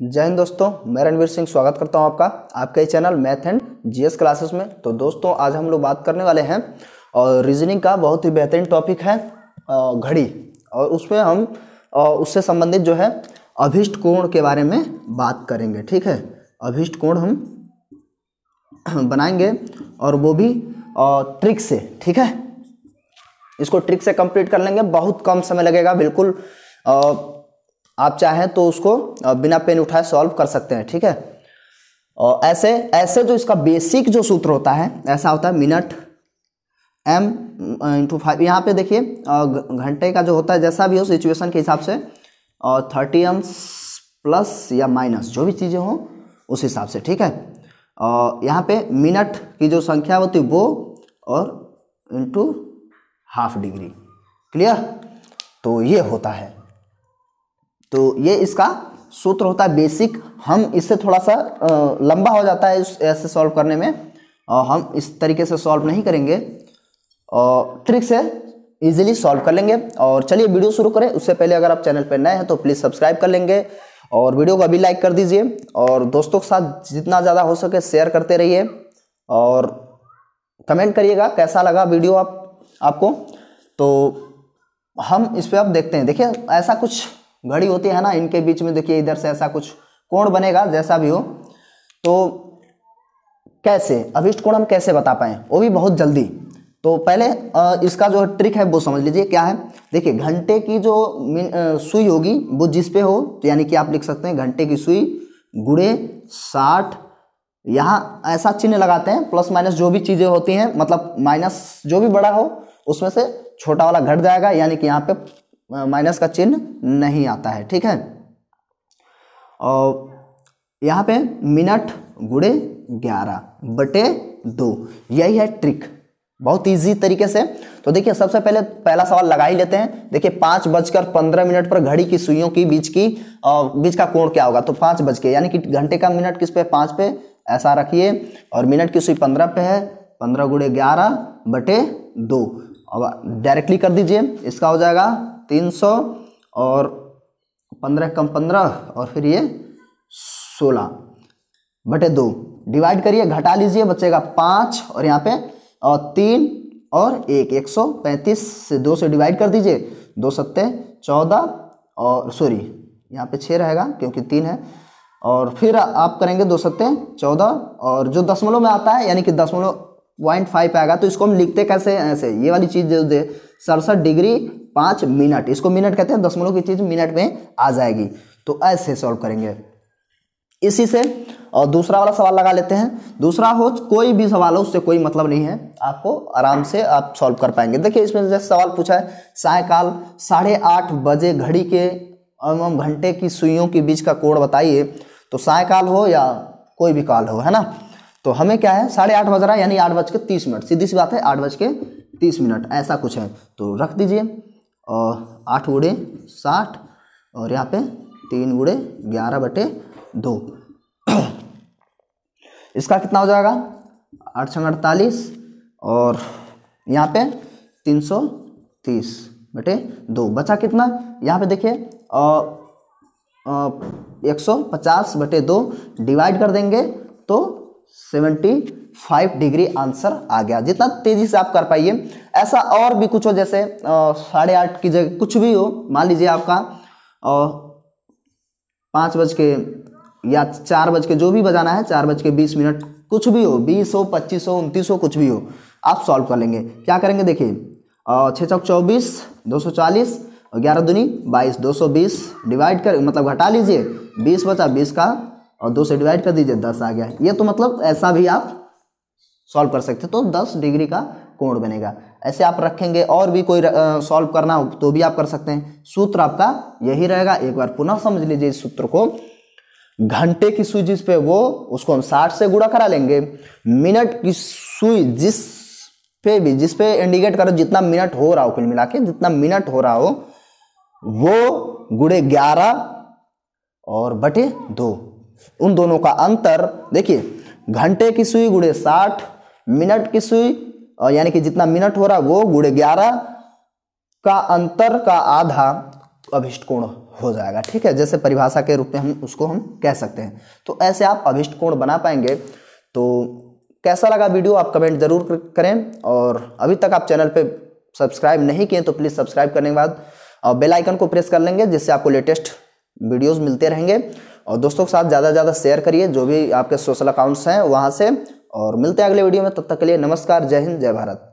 जय हिंद दोस्तों, मैं रणवीर सिंह स्वागत करता हूँ आपका, आपके channel math and GS classes में। तो दोस्तों, आज हम लोग बात करने वाले हैं, और रीजनिंग का बहुत ही बेहतरीन टॉपिक है घड़ी। और उसमें हम उससे संबंधित जो है, अभिष्ट कोण के बारे में बात करेंगे, ठीक है? अभिष्ट कोण हम बनाएँगे, और वो भी ट्रिक से, ठीक है? इसको ट्रिक से कंप्लीट कर लेंगे, बहुत कम समय लगेगा, बिल्कुल आप चाहें तो उसको बिना पेन उठाए सॉल्व कर सकते हैं, ठीक है? और ऐसे ऐसे जो इसका बेसिक जो सूत्र होता है, ऐसा होता है मिनट एम इंटू फाइव यहाँ पे देखिए घंटे का जो होता है, जैसा भी हो सिचुएशन के हिसाब से और थर्टी एम्स प्लस या माइनस जो भी चीज़ें हों, उस हिसाब से, ठीक है? और यहाँ पे मिनट की जो संख्या होती है वो, और इंटू हाफ़ डिग्री क्लियर तो ये होता है। तो ये इसका सूत्र होता है बेसिक हम इससे थोड़ा सा लंबा हो जाता है ऐसे सॉल्व करने में। और हम इस तरीके से सॉल्व नहीं करेंगे। और ट्रिक से इजीली सॉल्व कर लेंगे। और चलिए वीडियो शुरू करें। उससे पहले अगर आप चैनल पर नए हैं तो प्लीज़ सब्सक्राइब कर लेंगे। और वीडियो को अभी लाइक कर दीजिए। और दोस्तों के साथ जितना ज़्यादा हो सके शेयर करते रहिए। और कमेंट करिएगा, कैसा लगा वीडियो आप, आपको? तो हम इस पर अब देखते हैं। देखिए, ऐसा कुछ घड़ी होती है ना, इनके बीच में देखिए इधर से ऐसा कुछ कोण बनेगा, जैसा भी हो। तो कैसे, अभिष्ट कोण हम कैसे बता पाए? वो भी बहुत जल्दी। तो पहले इसका जो ट्रिक है वो समझ लीजिए क्या है। देखिए, घंटे की जो सुई होगी, वो जिस पे हो तो यानी कि आप लिख सकते हैं घंटे की सुई गुड़े साठ। यहाँ ऐसा चिन्ह लगाते हैं, प्लस माइनस जो भी चीज़ें होती हैं मतलब माइनस जो भी बड़ा हो, उसमें से छोटा वाला घट जाएगा, यानी कि यहाँ पे माइनस का चिन्ह नहीं आता है, ठीक है? और यहाँ पे मिनट गुड़े ग्यारह बटे दो, यही है ट्रिक। बहुत इजी तरीके से। तो देखिए, सबसे पहले, पहला सवाल लगा ही लेते हैं। देखिए, पाँच बजकर पंद्रह मिनट पर घड़ी की सुइयों की बीच की बीच का कोण क्या होगा? तो पाँच बज के, यानी कि घंटे का मिनट किस पे पाँच पे। ऐसा रखिए। और मिनट की सुई पंद्रह पे है। पंद्रह गुड़े ग्यारह बटे दो। अब डायरेक्टली कर दीजिए। इसका हो जाएगा तीन सौ और पंद्रह कम पंद्रह और फिर ये सोलह बटे दो। डिवाइड करिए, घटा लीजिए बचेगा पाँच और यहाँ पे, और तीन और एक एक सौ पैंतीस से दो से डिवाइड कर दीजिए, दो सत्ते चौदह और सॉरी यहाँ पे छः रहेगा क्योंकि तीन है। और फिर आप करेंगे दो सत्ते चौदह और जो दसमलव में आता है, यानी कि दसमलव पॉइंट फाइव आएगा तो इसको हम लिखते कैसे ऐसे, ये वाली चीज़ दे, सड़सठ डिग्री पाँच मिनट, इसको मिनट कहते हैं दशमलव की चीज़ मिनट में आ जाएगी। तो ऐसे सॉल्व करेंगे। इसी से, और दूसरा वाला सवाल लगा लेते हैं। दूसरा हो, कोई भी सवाल हो, उससे कोई मतलब नहीं है। आपको आराम से आप सॉल्व कर पाएँगे। देखिए, इसमें जैसे सवाल पूछा है, सायकाल साढ़े आठ बजे घड़ी के, एवं घंटे की सुइयों के बीच का कोड बताइए। तो सायकाल हो या कोई भी काल हो, है ना? तो हमें क्या है, साढ़े आठ बज रहा है, यानी आठ बज के तीस मिनट। सीधी सी बात है, आठ बज के तीस मिनट, ऐसा कुछ है। तो रख दीजिए। और आठ गुड़े साठ और यहाँ पे तीन गुड़े ग्यारह बटे दो। इसका कितना हो जाएगा? आठ सौ अड़तालीस और यहाँ पे तीन सौ तीस बटे दो। बचा कितना? यहाँ पे देखिए एक सौ पचास बटे दो डिवाइड कर देंगे तो सेवेंटी फाइव डिग्री आंसर आ गया। जितना तेज़ी से आप कर पाइए। ऐसा और भी कुछ हो, जैसे साढ़े आठ की जगह कुछ भी हो, मान लीजिए आपका पाँच बज के या चार बज के जो भी बजाना है, चार बज के बीस मिनट कुछ भी हो, बीस हो, पच्चीस हो, उनतीस हो, कुछ भी हो, आप सॉल्व कर लेंगे। क्या करेंगे देखिए छः चौक चौबीस, दो सौ चालीस, ग्यारह दुनी, बाईस, दो सौ बीस, डिवाइड कर मतलब घटा लीजिए, बीस बचा बीस का और दो से डिवाइड कर दीजिए, दस आ गया। ये तो मतलब ऐसा भी आप सॉल्व कर सकते तो दस डिग्री का कोण बनेगा। ऐसे आप रखेंगे और भी कोई सॉल्व करना हो तो भी आप कर सकते हैं। सूत्र आपका यही रहेगा। एक बार पुनः समझ लीजिए इस सूत्र को। घंटे की सुई जिस पे वो, उसको हम साठ से गुणा करा लेंगे। मिनट की सुई जिस पे भी, जिस पे इंडिकेट करो, जितना मिनट हो रहा हो कुल मिला के, जितना मिनट हो रहा हो, वो गुड़े ग्यारह और बटे दो। उन दोनों का अंतर, देखिए, घंटे की सुई गुड़े साठ, मिनट की सुई यानी कि जितना मिनट हो रहा वो गुड़े ग्यारह का अंतर का आधा अभिष्ट कोण हो जाएगा, ठीक है? जैसे परिभाषा के रूप में हम उसको हम कह सकते हैं। तो ऐसे आप अभिष्ट कोण बना पाएँगे। तो कैसा लगा वीडियो, आप कमेंट ज़रूर करें और अभी तक आप चैनल पे सब्सक्राइब नहीं किए तो प्लीज़ सब्सक्राइब करने के बाद बेल आइकन को प्रेस कर लेंगे जिससे आपको लेटेस्ट वीडियोस मिलते रहेंगे। और दोस्तों के साथ ज़्यादा से ज़्यादा शेयर करिए, जो भी आपके सोशल अकाउंट्स हैं, वहाँ से, और मिलते हैं अगले वीडियो में, तब तक के लिए नमस्कार, जय हिंद, जय भारत।